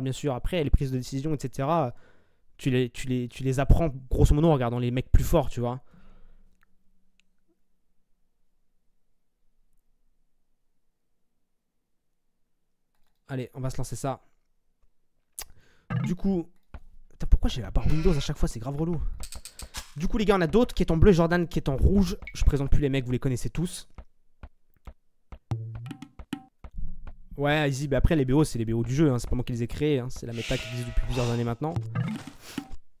bien sûr. Après, les prises de décision, etc., tu les, tu les, tu les apprends grosso modo en regardant les mecs plus forts, tu vois. Allez, on va se lancer ça. Du coup, pourquoi j'ai la barre Windows à chaque fois C'est grave relou. Du coup, les gars, on a d'autres qui est en bleu, Jordan qui est en rouge. Je présente plus les mecs, vous les connaissez tous. Ouais, easy. Bah après, les BO, c'est les BO du jeu. Hein. C'est pas moi qui les ai créés. Hein. C'est la méta qui existe depuis plusieurs années maintenant.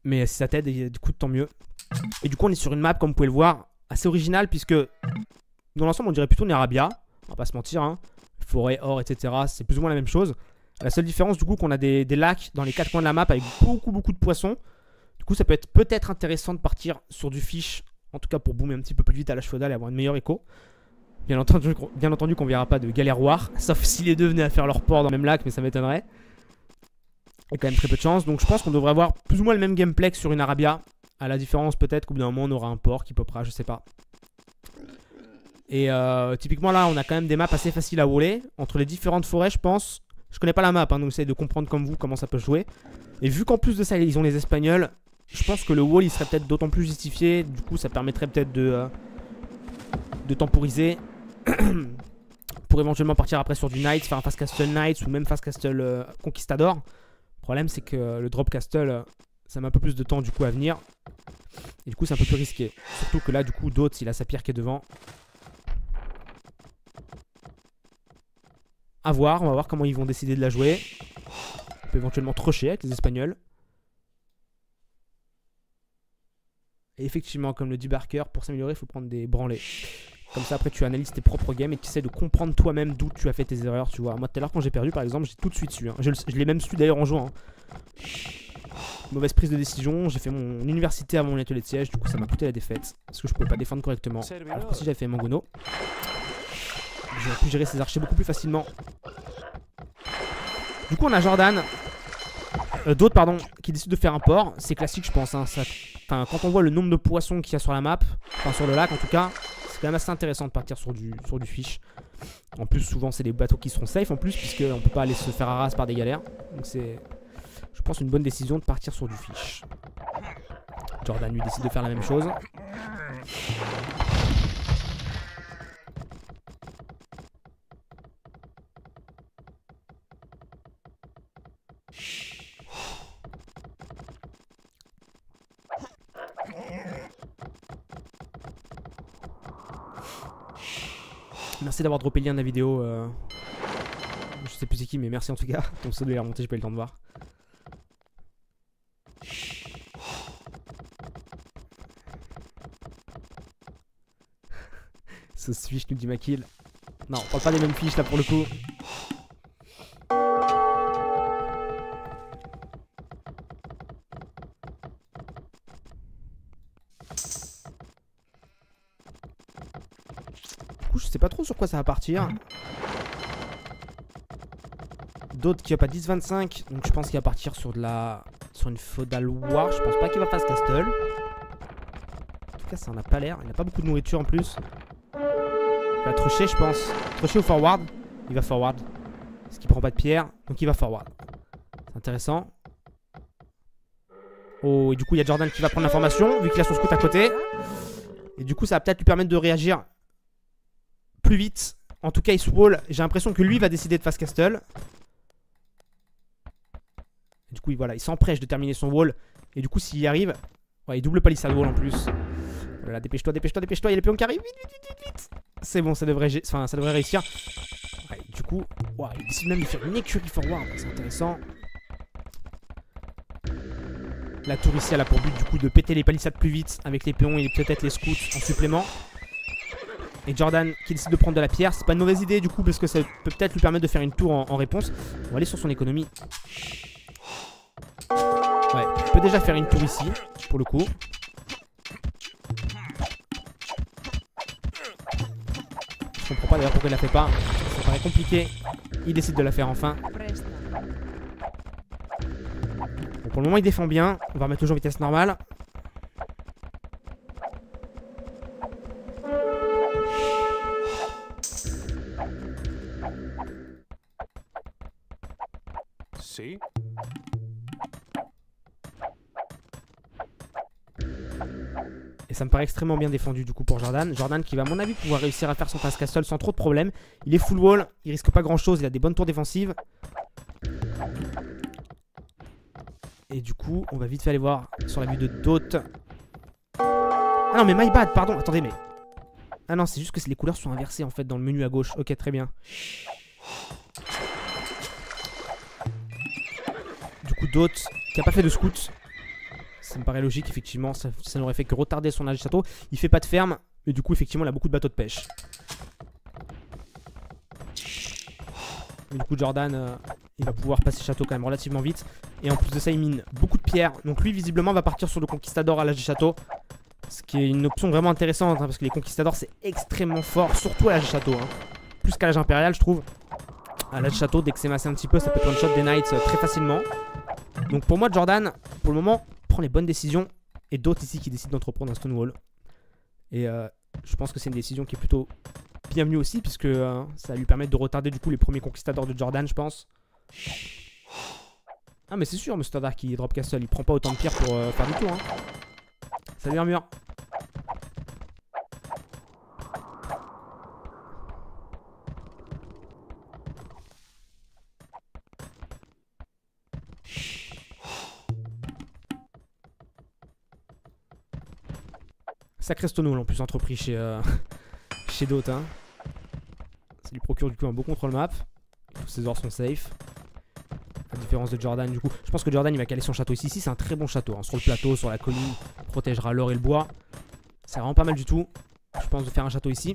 Mais si ça t'aide, du coup, tant mieux. Et du coup, on est sur une map, comme vous pouvez le voir, assez originale, puisque dans l'ensemble, on dirait plutôt une Arabia. On va pas se mentir. Hein. Forêt, or, etc. C'est plus ou moins la même chose. La seule différence, du coup, qu'on a des, lacs dans les quatre coins de la map avec beaucoup, beaucoup de poissons. Du coup, ça peut être peut-être intéressant de partir sur du fish. En tout cas, pour boomer un petit peu plus vite à la cheval et avoir une meilleure écho. Bien entendu, bien entendu qu'on verra pas de galéroir. Sauf si les deux venaient à faire leur port dans le même lac, mais ça m'étonnerait. Il y a quand même très peu de chance. Donc je pense qu'on devrait avoir plus ou moins le même gameplay que sur une Arabia. À la différence peut-être qu'au bout d'un moment on aura un port qui popera, je sais pas. Et euh, typiquement là on a quand même des maps assez faciles à rouler. Entre les différentes forêts je pense. Je connais pas la map, hein, donc j'essaie de comprendre comme vous comment ça peut jouer. Et vu qu'en plus de ça ils ont les Espagnols, je pense que le wall il serait peut-être d'autant plus justifié. Du coup ça permettrait peut-être de, euh, de temporiser. pour éventuellement partir après sur du Knight, faire un Fast Castle Knights ou même Fast Castle euh, Conquistador. Le problème c'est que le Drop Castle, euh, ça met un peu plus de temps du coup à venir. Et du coup c'est un peu plus risqué. Surtout que là du coup d'autres, il a sa pierre qui est devant. A voir, on va voir comment ils vont décider de la jouer. On peut éventuellement trocher avec les Espagnols. Et effectivement, comme le dit Barker, pour s'améliorer, il faut prendre des branlés. Comme ça, après, tu analyses tes propres games et tu essaies de comprendre toi-même d'où tu as fait tes erreurs, tu vois. Moi, tout à l'heure, quand j'ai perdu, par exemple, j'ai tout de suite su. Hein. Je, l'ai même su d'ailleurs en jouant. Hein. Mauvaise prise de décision. J'ai fait mon université avant mon atelier de siège. Du coup, ça m'a coûté la défaite. Parce que je pouvais pas défendre correctement. Alors que si j'avais fait Mangono, j'aurais pu gérer ces archers beaucoup plus facilement. Du coup, on a Jordan. Euh, d'autres, pardon, qui décident de faire un port. C'est classique, je pense. Hein. quand on voit le nombre de poissons qu'il y a sur la map, enfin sur le lac en tout cas, quand même assez intéressant de partir sur du, sur du fish. En plus, souvent, c'est des bateaux qui seront safe en plus, puisqu'on peut pas aller se faire arras par des galères. Donc c'est, je pense, une bonne décision de partir sur du fish. Jordan lui décide de faire la même chose. Merci d'avoir droppé le lien de la vidéo. Euh. Je sais plus c'est qui, mais merci en tout cas. Ton pseudo est remonté, j'ai pas eu le temps de voir. Ce fiche nous dit ma kill. Non, on parle pas des mêmes fiches là pour le coup. Pas trop sur quoi ça va partir. D'autres qui a pas 10-25, donc je pense qu'il va partir sur de la... Sur une Feudal War, je pense pas qu'il va faire Castle. En tout cas, ça en a pas l'air, il a pas beaucoup de nourriture en plus. Il va trucher, je pense. Trucher ou forward Il va forward. Parce qu'il prend pas de pierre, donc il va forward. C'est intéressant. Oh, et du coup, il y a Jordan qui va prendre l'information, vu qu'il a son scout à côté. Et du coup, ça va peut-être lui permettre de réagir plus vite. En tout cas, il se wall. J'ai l'impression que lui va décider de fast castle. Du coup, voilà, il s'empresse de terminer son wall. Et du coup, s'il y arrive, ouais, il double palissade wall en plus. Voilà, dépêche-toi, dépêche-toi, dépêche-toi. Il y a les pions qui arrivent. Vite, vite, vite, vite. C'est bon, ça devrait, enfin, ça devrait réussir. du coup, il décide même de faire une écurie forward. C'est intéressant. La tour ici, elle a pour but du coup de péter les palissades plus vite avec les pions et peut-être les scouts en supplément. Et Jordan qui décide de prendre de la pierre. C'est pas une mauvaise idée du coup parce que ça peut peut-être lui permettre de faire une tour en, réponse. On va aller sur son économie. Ouais, il peut déjà faire une tour ici pour le coup. Je comprends pas d'ailleurs pourquoi il la fait pas. Ça paraît compliqué. Il décide de la faire enfin. pour le moment il défend bien. On va remettre toujours vitesse normale. Extrêmement bien défendu du coup pour Jordan. Jordan qui va à mon avis pouvoir réussir à faire son pass castle sans trop de problèmes. Il est full wall, il risque pas grand chose, il a des bonnes tours défensives. Et du coup, on va vite fait aller voir sur la vue de Dot. Ah non, mais my bad, pardon. Attendez, mais. Ah non, c'est juste que les couleurs sont inversées en fait dans le menu à gauche. Ok, très bien. Du coup, Dot qui a pas fait de scout. Ça me paraît logique, effectivement. Ça, n'aurait fait que retarder son âge château. Il fait pas de ferme, mais du coup, effectivement, il a beaucoup de bateaux de pêche. du coup, Jordan, euh, il va pouvoir passer château quand même relativement vite. Et en plus de ça, il mine beaucoup de pierres. Donc lui, visiblement, va partir sur le conquistador à l'âge château. Ce qui est une option vraiment intéressante, hein, parce que les conquistadors, c'est extrêmement fort, surtout à l'âge château. Hein. Plus qu'à l'âge impérial, je trouve. À l'âge château, dès que c'est massé un petit peu, ça peut one shot des knights euh, très facilement. Donc pour moi, Jordan, pour le moment, prend les bonnes décisions. Et d'autres ici qui décident d'entreprendre un Stonewall. Et euh, je pense que c'est une décision qui est plutôt bienvenue aussi, puisque euh, ça lui permettre de retarder du coup les premiers conquistadors de Jordan, je pense. Ah mais c'est sûr, Mustardar qui drop castle, il prend pas autant de pierres pour euh, faire du tour. Hein. Salut Armure. Sacré Stonewall en plus entrepris chez, euh, chez. Ça lui procure du coup un beau contrôle map. Tous ses ors sont safe. A différence de Jordan du coup. Je pense que Jordan il va caler son château ici. Ici c'est un très bon château. Hein. Sur le plateau, sur la colline. Protégera l'or et le bois. C'est vraiment pas mal du tout. Je pense de faire un château ici.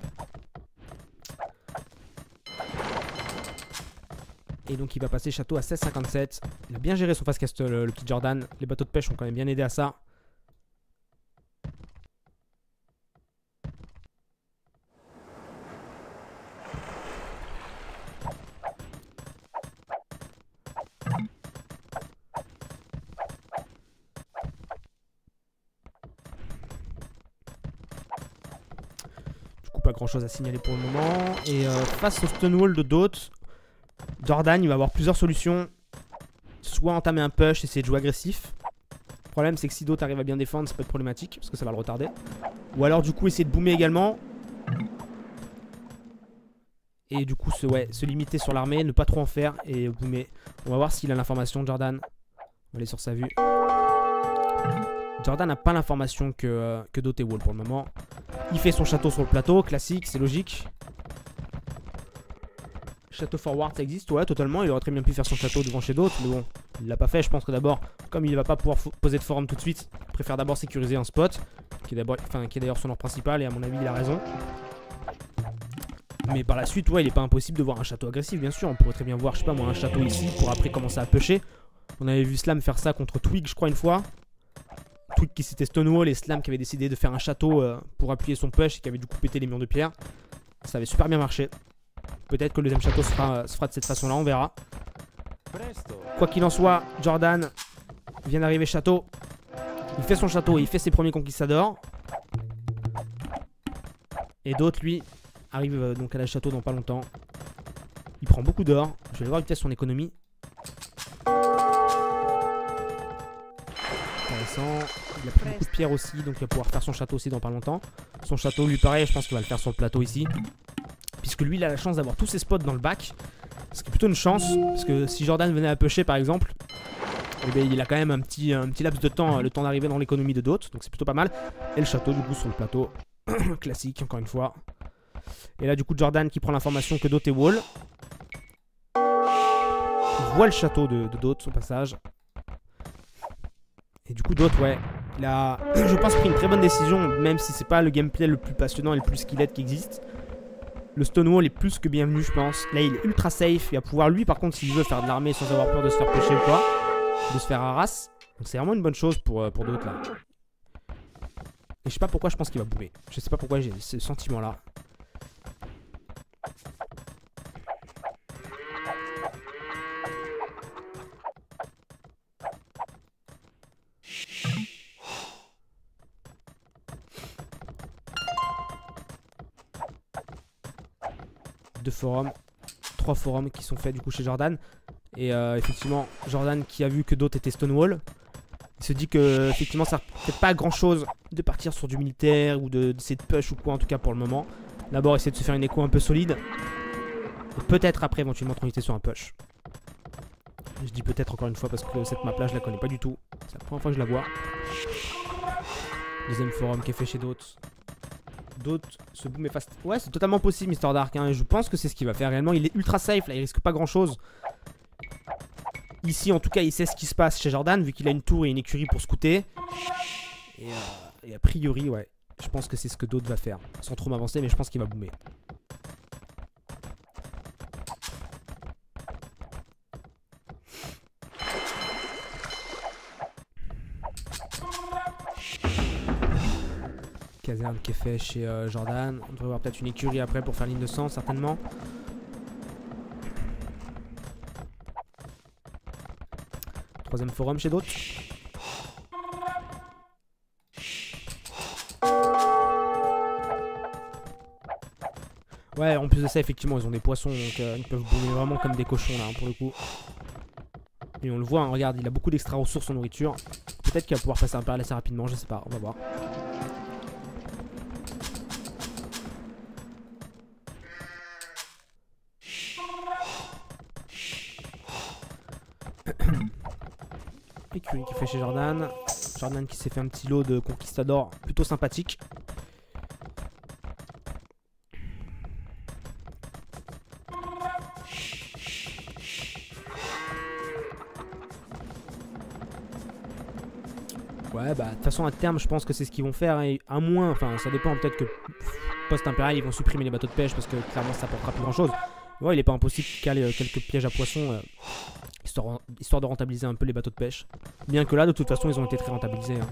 Et donc il va passer château à 16,57. Il a bien géré son fast castle le petit Jordan. Les bateaux de pêche ont quand même bien aidé à ça. Grand chose à signaler pour le moment. Et euh, face au Stonewall de Dot, Jordan il va avoir plusieurs solutions. Soit entamer un push, essayer de jouer agressif. Le problème c'est que si Dot arrive à bien défendre, ça peut être problématique parce que ça va le retarder. Ou alors du coup essayer de boomer également. Et du coup se, ouais, se limiter sur l'armée, ne pas trop en faire et boomer. On va voir s'il a l'information Jordan. On va aller sur sa vue. Jordan n'a pas l'information que, euh, que Dot et Wall pour le moment. Il fait son château sur le plateau, classique, c'est logique. Château forward, ça existe, ouais, totalement. Il aurait très bien pu faire son château devant chez d'autres, mais bon, il l'a pas fait. Je pense que d'abord, comme il va pas pouvoir poser de forum tout de suite, il préfère d'abord sécuriser un spot, qui est d'ailleurs son ordre principal, et à mon avis, il a raison. Mais par la suite, ouais, il est pas impossible de voir un château agressif, bien sûr. On pourrait très bien voir, je sais pas moi, un château ici pour après commencer à pêcher. On avait vu Slam faire ça contre Twig, je crois, une fois qui c'était Stonewall et Slam qui avait décidé de faire un château euh, pour appuyer son push et qui avait du coup pété les murs de pierre. Ça avait super bien marché. Peut-être que le deuxième château se fera, fera de cette façon-là, on verra. Quoi qu'il en soit, Jordan vient d'arriver château. Il fait son château et il fait ses premiers conquistadors. Et d'autres, lui, arrivent euh, donc à la château dans pas longtemps. Il prend beaucoup d'or. Je vais voir peut-être son économie. Il a pris beaucoup de pierres aussi, donc il va pouvoir faire son château aussi dans pas longtemps. Son château, lui, pareil, je pense qu'il va le faire sur le plateau ici. Puisque lui, il a la chance d'avoir tous ses spots dans le bac. Ce qui est plutôt une chance, parce que si Jordan venait à pêcher, par exemple, eh il a quand même un petit, un petit laps de temps, le temps d'arriver dans l'économie de d'autres, donc c'est plutôt pas mal. Et le château, du coup, sur le plateau, classique, encore une fois. Et là, du coup, Jordan qui prend l'information que Dot est wall. Voit le château de, de Dot, son passage. Et du coup, d'autres, ouais. Il a, je pense, pris une très bonne décision, même si c'est pas le gameplay le plus passionnant et le plus skilled qui existe. Le Stonewall est plus que bienvenu, je pense. Là, il est ultra safe. Il va pouvoir, lui, par contre, s'il veut faire de l'armée sans avoir peur de se faire pêcher ou quoi, de se faire harass. Donc, c'est vraiment une bonne chose pour, euh, pour d'autres, là. Et je sais pas pourquoi je pense qu'il va bouger. Je sais pas pourquoi j'ai ce sentiment-là. Deux forums, trois forums qui sont faits du coup chez Jordan. Et euh, effectivement, Jordan qui a vu que d'autres étaient Stonewall. Il se dit que effectivement ça peut pas grand chose de partir sur du militaire ou de de push ou quoi en tout cas pour le moment. D'abord essayer de se faire une écho un peu solide. Et peut-être après éventuellement transiter sur un push. Je dis peut-être encore une fois parce que cette map là je la connais pas du tout. C'est la première fois que je la vois. Deuxième forum qui est fait chez d'autres. D'autres se boom est fast. Ouais c'est totalement possible Mister Dark hein, et je pense que c'est ce qu'il va faire réellement. Il est ultra safe là, il risque pas grand chose. Ici, en tout cas, il sait ce qui se passe chez Jordan, vu qu'il a une tour et une écurie pour scouter. Et, euh, et a priori, ouais, je pense que c'est ce que d'autres va faire. Sans trop m'avancer, mais je pense qu'il va boomer. Qui est fait chez euh, Jordan. On devrait avoir peut-être une écurie après pour faire ligne de sang, certainement. Troisième forum chez d'autres. Ouais, en plus de ça, effectivement, ils ont des poissons, donc euh, ils peuvent bouger vraiment comme des cochons, là, hein, pour le coup. Et on le voit, hein, regarde, il a beaucoup d'extra ressources en nourriture. Peut-être qu'il va pouvoir passer un période assez rapidement, je sais pas, on va voir. Jordan. Qui s'est fait un petit lot de conquistadors plutôt sympathique. Ouais, bah, de toute façon, à terme, je pense que c'est ce qu'ils vont faire. Et à moins, enfin, ça dépend, peut-être que post-impérial, ils vont supprimer les bateaux de pêche parce que clairement, ça apportera plus grand chose. Ouais, il est pas impossible qu'ils calent euh, quelques pièges à poissons, euh, histoire de rentabiliser un peu les bateaux de pêche. Bien que là, de toute façon, ils ont été très rentabilisés. hein.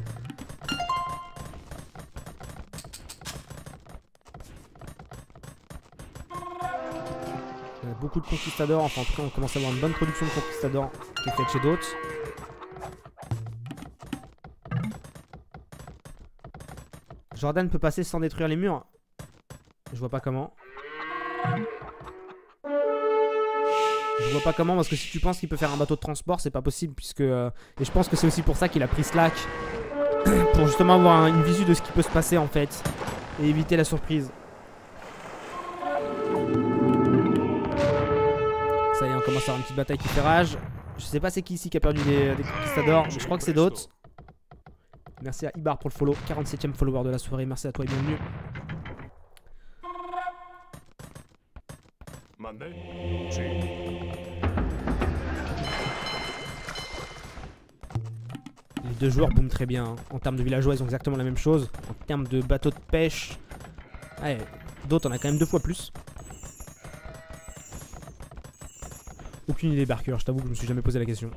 A beaucoup de conquistadors, enfin en tout cas on commence à avoir une bonne production de conquistadors qui est faite chez d'autres. Jordan peut passer sans détruire les murs. Je vois pas comment. Je vois pas comment parce que si tu penses qu'il peut faire un bateau de transport, c'est pas possible puisque euh, et je pense que c'est aussi pour ça qu'il a pris Slack pour justement avoir un- une visu de ce qui peut se passer en fait et éviter la surprise. Ça y est, on commence à avoir une petite bataille qui fait rage. Je sais pas c'est qui ici qui a perdu des, des conquistadors, mais je crois que c'est d'autres. Merci à Ibar pour le follow, 47ème follower de la soirée, merci à toi et bienvenue. Monday? Les deux joueurs boom très bien. hein. En termes de villageois, ils ont exactement la même chose. En termes de bateaux de pêche, ouais, d'autres, on a quand même deux fois plus. Aucune idée, Barker. Je t'avoue que je me suis jamais posé la question.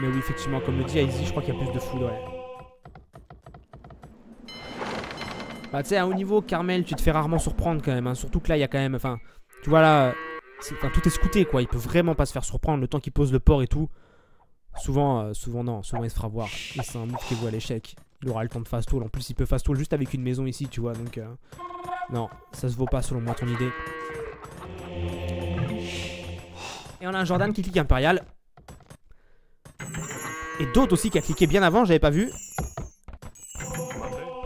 Mais oui, effectivement, comme le dit Aizy, je crois qu'il y a plus de foudre. Ouais. Bah, tu sais, à haut niveau, Carmel, tu te fais rarement surprendre quand même. hein. Surtout que là, il y a quand même. Enfin, tu vois là. tout est scouté quoi. Il peut vraiment pas se faire surprendre le temps qu'il pose le port et tout. Souvent, euh, souvent non. Souvent, il se fera voir. Et c'est un move qui voit l'échec. Il aura le temps de fast wall. En plus, il peut fast wall juste avec une maison ici, tu vois. Donc, euh, non, ça se vaut pas selon moi ton idée. Et on a un Jordan qui clique impérial. Et d'autres aussi qui a cliqué bien avant, j'avais pas vu.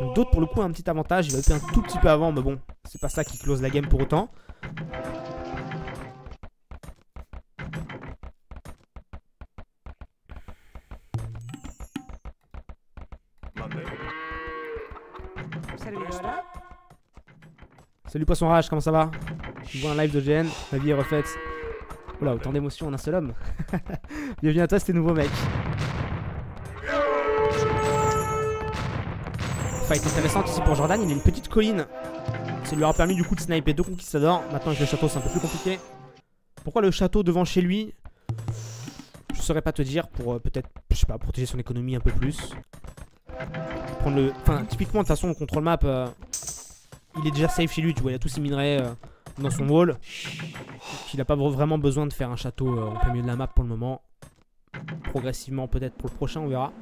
Donc d'autres pour le coup a un petit avantage, il a été un tout petit peu avant, mais bon, c'est pas ça qui close la game pour autant. Salut Poisson Rage, comment ça va? Je vois un live de GN, ma vie est refaite. Oula, autant d'émotions en un seul homme. Bienvenue à toi, c'était nouveau mec. Fight intéressante ici pour Jordan, il a une petite colline. Ça lui aura permis du coup de sniper deux conquistadors. Maintenant avec le château c'est un peu plus compliqué. Pourquoi le château devant chez lui? Je saurais pas te dire pour euh, peut-être, je sais pas, protéger son économie un peu plus. Prendre le... Enfin, typiquement de toute façon on contrôle map... euh, il est déjà safe chez lui, tu vois, il a tous ses minerais euh, dans son wall. Donc, il a pas vr- vraiment besoin de faire un château plein milieu de la map pour le moment. Progressivement peut-être pour le prochain, on verra.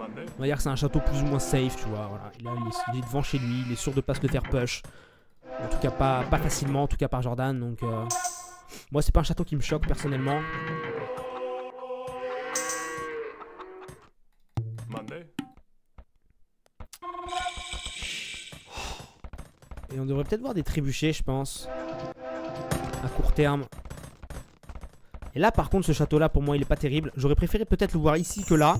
On va dire que c'est un château plus ou moins safe, tu vois. Voilà. Là, il, est, il est devant chez lui, il est sûr de pas se le faire push. En tout cas, pas, pas facilement, en tout cas par Jordan. Donc, euh, Moi, c'est pas un château qui me choque personnellement. Et on devrait peut-être voir des trébuchets, je pense. À court terme. Et là, par contre, ce château-là, pour moi, il est pas terrible. J'aurais préféré peut-être le voir ici que là.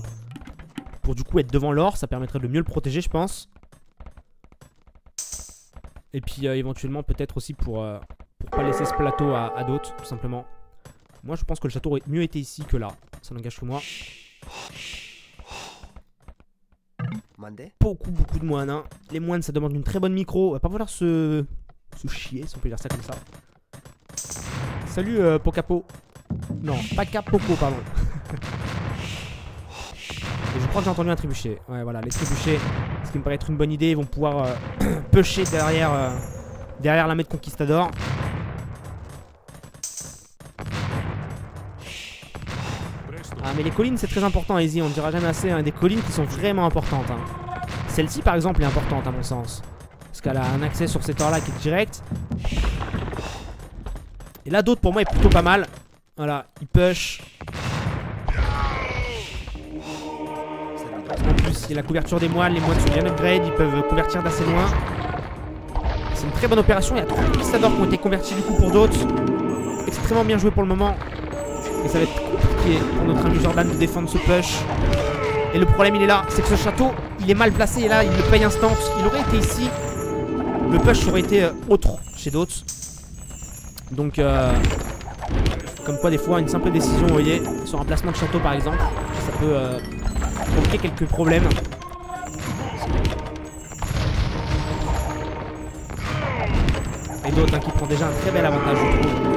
Pour du coup être devant l'or. Ça permettrait de mieux le protéger, je pense. Et puis, euh, éventuellement, peut-être aussi pour, euh, pour pas laisser ce plateau à, à d'autres, tout simplement. Moi, je pense que le château aurait mieux été ici que là. Ça n'engage que moi. Beaucoup beaucoup de moines. hein. Les moines ça demande une très bonne micro. On va pas falloir se, se chier si on peut dire ça comme ça. Salut euh, Pocapo. Non, pas Capoco, pardon. Et je crois que j'ai entendu un trébuchet. Ouais voilà, les trébuchets, ce qui me paraît être une bonne idée, ils vont pouvoir euh, pusher derrière, euh, l'armée de Conquistador. Ah mais les collines c'est très important Easy, on ne dira jamais assez, hein, des collines qui sont vraiment importantes. hein. Celle-ci par exemple est importante à mon sens. Parce qu'elle a un accès sur cette heure là qui est direct. Et là d'autres pour moi est plutôt pas mal. Voilà, il push. En plus il y a la couverture des moines, les moines sont bien upgrade, ils peuvent convertir d'assez loin. C'est une très bonne opération, il y a trois conquistadors qui ont été convertis du coup pour d'autres. Extrêmement bien joué pour le moment. Et ça va être compliqué pour notre ami Jordan de défendre ce push. Et le problème il est là, c'est que ce château, il est mal placé et là il le paye instant. Il aurait été ici, le push aurait été euh, autre chez d'autres. Donc euh, comme quoi des fois une simple décision, vous voyez, sur un placement de château par exemple, ça peut euh, provoquer quelques problèmes. Et d'autres hein, qui prend déjà un très bel avantage je trouve.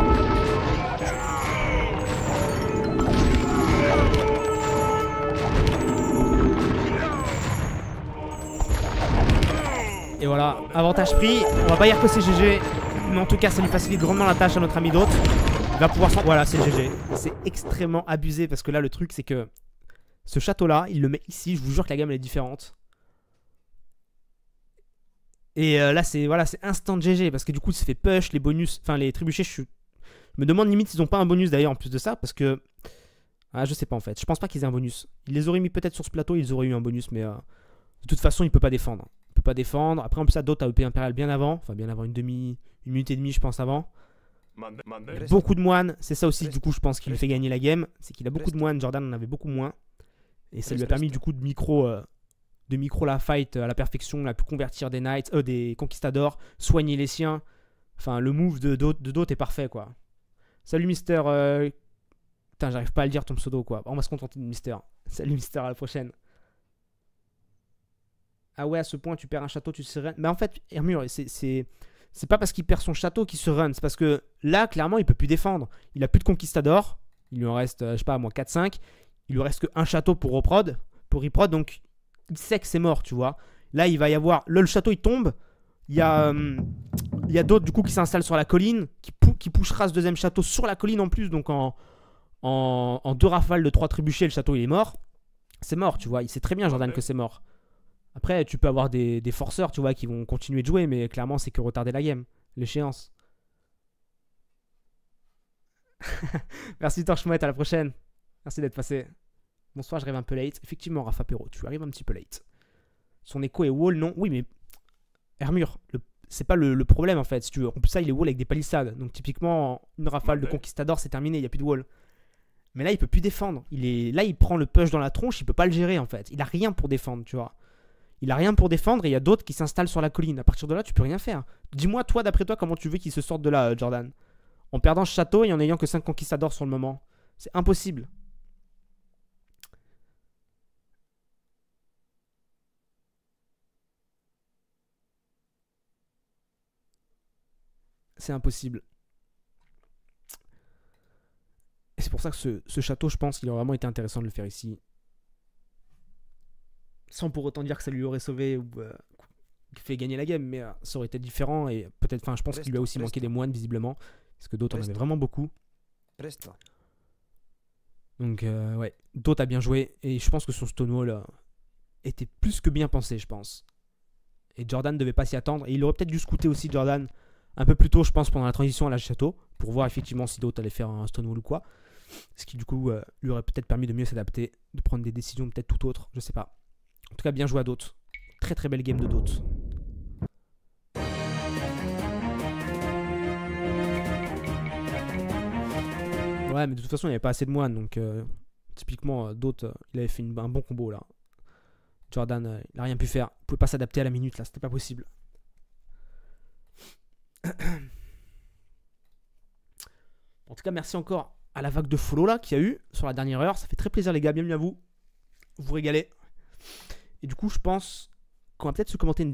Et voilà, avantage pris. On va pas dire que c'est GG. Mais en tout cas, ça lui facilite grandement la tâche à notre ami d'autre. Il va pouvoir. Voilà, c'est GG. C'est extrêmement abusé parce que là, le truc, c'est que ce château-là, il le met ici. Je vous jure que la gamme, elle est différente. Et euh, là, c'est voilà, c'est instant GG parce que du coup, ça fait push, les bonus, enfin les trébuchets. Je, suis- je me demande limite s'ils ont pas un bonus d'ailleurs en plus de ça parce que. Ah, je sais pas en fait. Je pense pas qu'ils aient un bonus. Ils les auraient mis peut-être sur ce plateau, ils auraient eu un bonus, mais euh, de toute façon, il peut pas défendre. Il peut pas défendre. Après, en plus, ça, d'autres a EP Impérial bien avant. Enfin, bien avant une demi. Une minute et demie, je pense, avant. Beaucoup de moines. C'est ça aussi, du coup, je pense, qui lui fait gagner la game. C'est qu'il a beaucoup de moines. Jordan en avait beaucoup moins. Et ça lui a permis, du coup, de micro. euh, de micro la fight euh, à la perfection, la pu convertir des knights, euh, des conquistadors, soigner les siens. Enfin, le move de Dot de Dot est parfait, quoi. Salut, Mister. euh, Putain, j'arrive pas à le dire ton pseudo, quoi. On va se contenter de Mister. Salut, Mister, à la prochaine. Ah ouais, à ce point, tu perds un château, tu se run. Mais en fait, Hermure, c'est. c'est- pas parce qu'il perd son château qu'il se run, c'est parce que là, clairement, il peut plus défendre. Il a plus de conquistadors. Il lui en reste, euh, je sais pas, moi 4-5. Il lui reste que un château pour reprod, pour reprod, donc il sait que c'est mort, tu vois. Là, il va y avoir. Là, le château, il tombe. Il y a, euh, il y a d'autres, du coup, qui s'installent sur la colline, qui, pou qui pushera ce deuxième château sur la colline en plus, donc en, en, en deux rafales de trois trébuchets, le château, il est mort. C'est mort, tu vois. Il sait très bien, Jordan, que c'est mort. Après, tu peux avoir des, des forceurs, tu vois, qui vont continuer de jouer, mais clairement, c'est que retarder la game, l'échéance. Merci Torchmouette, à la prochaine. Merci d'être passé. Bonsoir, je rêve un peu late. Effectivement, Rafa Perrault, tu arrives un petit peu late. Son écho est wall, non? Oui, mais Hermure, le- c'est pas le, le problème en fait, si tu veux. En plus, ça, il est wall avec des palissades. Donc, typiquement, une rafale de conquistador, c'est terminé, il n'y a plus de wall. Mais là, il peut plus défendre. Il est... Là, il prend le push dans la tronche, il peut pas le gérer en fait. Il a rien pour défendre, tu vois. Il a rien pour défendre et il y a d'autres qui s'installent sur la colline. À partir de là, tu peux rien faire. Dis-moi, toi, d'après toi, comment tu veux qu'il se sorte de là, euh, Jordan? En perdant ce château et en ayant que 5 conquistadors sur le moment. C'est impossible. C'est impossible. Et c'est pour ça que ce, ce château, je pense qu'il aurait vraiment été intéressant de le faire ici. Sans pour autant dire que ça lui aurait sauvé ou euh, fait gagner la game, mais euh, ça aurait été différent et peut-être, enfin, je pense qu'il lui a aussi Presto, manqué des moines visiblement, parce que d'autres en avaient vraiment beaucoup. Presto. Donc, euh, ouais, d'autres a bien joué et je pense que son Stonewall euh, était plus que bien pensé, je pense. Et Jordan ne devait pas s'y attendre et il aurait peut-être dû scouter aussi Jordan un peu plus tôt, je pense, pendant la transition à la château, pour voir effectivement si d'autres allaient faire un Stonewall ou quoi. Ce qui du coup euh, lui aurait peut-être permis de mieux s'adapter, de prendre des décisions peut-être tout autres, je sais pas. En tout cas, bien joué à d'autres. Très très belle game de d'autres. Ouais, mais de toute façon, il n'y avait pas assez de moines, donc euh, typiquement, euh, d'autres, il avait fait un bon combo là. Jordan, il n'a rien pu faire. Il pouvait pas s'adapter à la minute là, c'était pas possible. En tout cas, merci encore à la vague de follow là qu'il y a eu sur la dernière heure. Ça fait très plaisir, les gars. Bienvenue à vous. Vous régalez. Et du coup, je pense qu'on va peut-être se commenter une